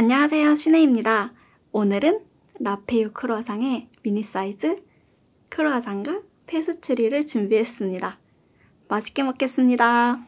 안녕하세요 신혜입니다. 오늘은 라페유 크루아상의 미니 사이즈 크루아상과 페스츄리를 준비했습니다. 맛있게 먹겠습니다.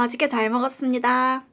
맛있게 잘 먹었습니다.